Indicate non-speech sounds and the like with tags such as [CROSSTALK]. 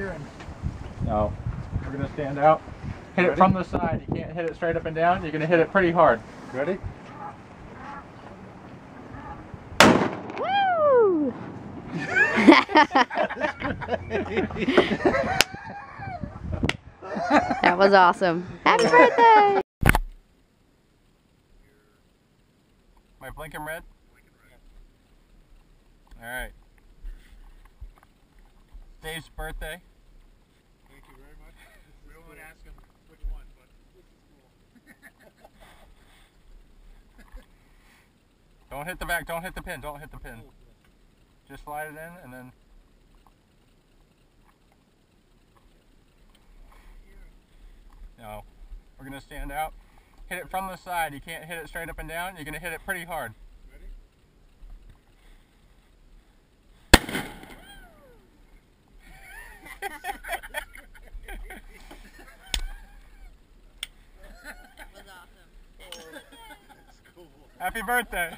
and No. we're gonna stand out. Hit it from the side. You can't hit it straight up and down. You're gonna hit it pretty hard. Ready? Woo! [LAUGHS] that was awesome. Happy birthday! Am I blinking red? All right. Dave's birthday. Don't hit the back. Don't hit the pin. Don't hit the pin. Just slide it in and then. No. We're gonna stand out. Hit it from the side. You can't hit it straight up and down. You're gonna hit it pretty hard. Ready? was awesome. It's cool. Happy birthday.